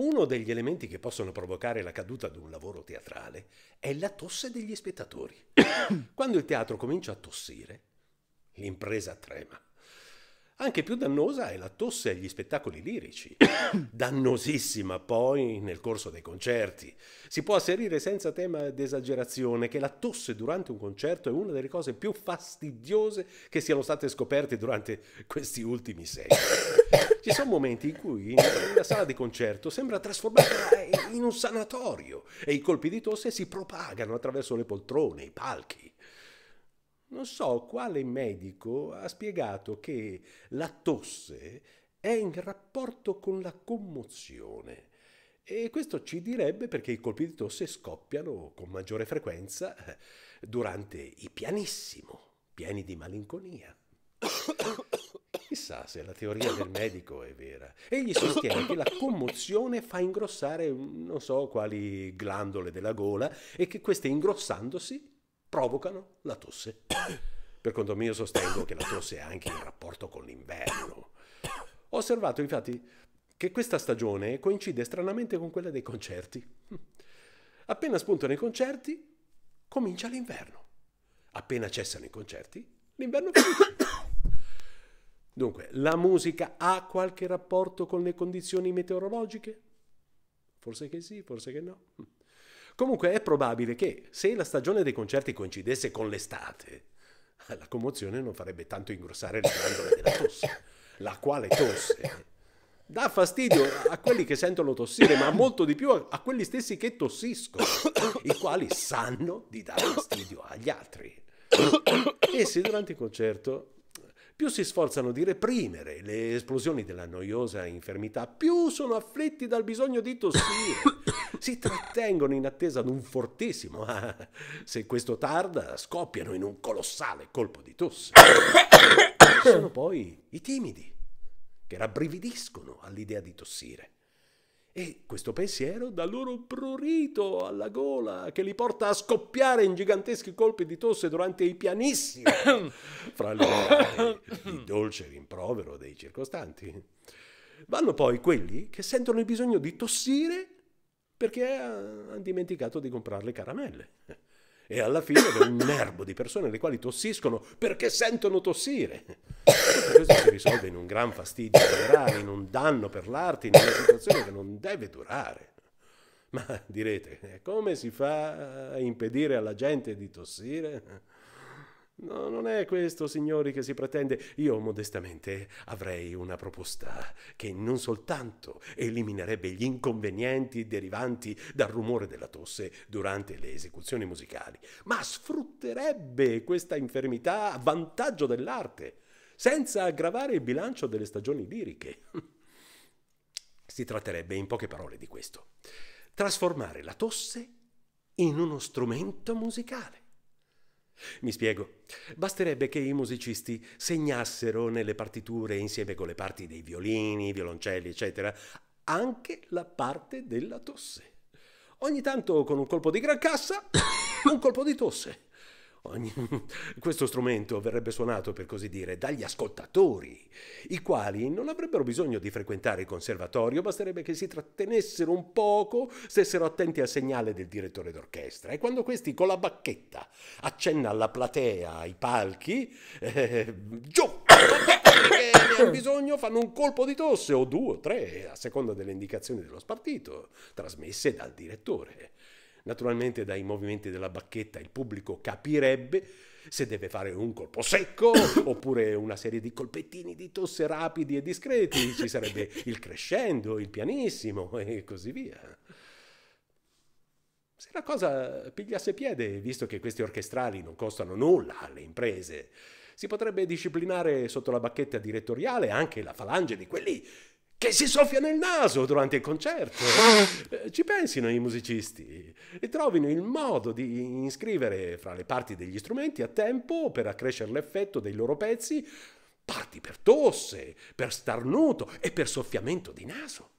Uno degli elementi che possono provocare la caduta di un lavoro teatrale è la tosse degli spettatori. Quando il teatro comincia a tossire, l'impresa trema. Anche più dannosa è la tosse agli spettacoli lirici, dannosissima poi nel corso dei concerti. Si può asserire senza tema d'esagerazione che la tosse durante un concerto è una delle cose più fastidiose che siano state scoperte durante questi ultimi secoli. Ci sono momenti in cui la sala di concerto sembra trasformata in un sanatorio e i colpi di tosse si propagano attraverso le poltrone, i palchi. Non so quale medico ha spiegato che la tosse è in rapporto con la commozione. E questo ci direbbe perché i colpi di tosse scoppiano con maggiore frequenza eh, durante i pianissimo, pieni di malinconia. Chissà se la teoria del medico è vera. Egli sostiene che la commozione fa ingrossare non so quali glandole della gola e che queste ingrossandosi provocano la tosse. Per conto mio sostengo che la tosse è anche in rapporto con l'inverno. Ho osservato infatti che questa stagione coincide stranamente con quella dei concerti. Appena spuntano i concerti, comincia l'inverno. Appena cessano i concerti, l'inverno finisce. Dunque, la musica ha qualche rapporto con le condizioni meteorologiche? Forse che sì, forse che no. Comunque è probabile che se la stagione dei concerti coincidesse con l'estate, la commozione non farebbe tanto ingrossare le glandole della tosse, la quale tosse dà fastidio a quelli che sentono tossire, ma molto di più a quelli stessi che tossiscono, i quali sanno di dare fastidio agli altri. Essi durante il concerto più si sforzano di reprimere le esplosioni della noiosa infermità, più sono afflitti dal bisogno di tossire. Si trattengono in attesa di un fortissimo, ah, se questo tarda, scoppiano in un colossale colpo di tosse. Sono poi i timidi, che rabbrividiscono all'idea di tossire. E questo pensiero dà loro prurito alla gola che li porta a scoppiare in giganteschi colpi di tosse durante i pianissimi, fra le mani, di dolce rimprovero dei circostanti. Vanno poi quelli che sentono il bisogno di tossire perché hanno dimenticato di comprare le caramelle e alla fine c'è un nervo di persone le quali tossiscono perché sentono tossire. Questo si risolve in un gran fastidio generale, in un danno per l'arte, in una situazione che non deve durare. Ma direte, come si fa a impedire alla gente di tossire? No, non è questo, signori, che si pretende. Io modestamente avrei una proposta che non soltanto eliminerebbe gli inconvenienti derivanti dal rumore della tosse durante le esecuzioni musicali, ma sfrutterebbe questa infermità a vantaggio dell'arte, senza aggravare il bilancio delle stagioni liriche. Si tratterebbe, in poche parole, di questo. Trasformare la tosse in uno strumento musicale. Mi spiego. Basterebbe che i musicisti segnassero nelle partiture, insieme con le parti dei violini, violoncelli, eccetera, anche la parte della tosse. Ogni tanto con un colpo di gran cassa, un colpo di tosse. Ogni... Questo strumento verrebbe suonato, per così dire, dagli ascoltatori, i quali non avrebbero bisogno di frequentare il conservatorio, basterebbe che si trattenessero un poco, stessero attenti al segnale del direttore d'orchestra. E quando questi con la bacchetta accenna alla platea, ai palchi, eh, giù! Perché ne hanno bisogno, fanno un colpo di tosse, o due o tre, a seconda delle indicazioni dello spartito, trasmesse dal direttore. Naturalmente dai movimenti della bacchetta il pubblico capirebbe se deve fare un colpo secco oppure una serie di colpettini di tosse rapidi e discreti, ci sarebbe il crescendo, il pianissimo e così via. Se la cosa pigliasse piede, visto che questi orchestrali non costano nulla alle imprese, si potrebbe disciplinare sotto la bacchetta direttoriale anche la falange di quelli che si soffia nel naso durante il concerto. Eh, ci pensino i musicisti e trovino il modo di iscrivere fra le parti degli strumenti a tempo per accrescere l'effetto dei loro pezzi parti per tosse, per starnuto e per soffiamento di naso.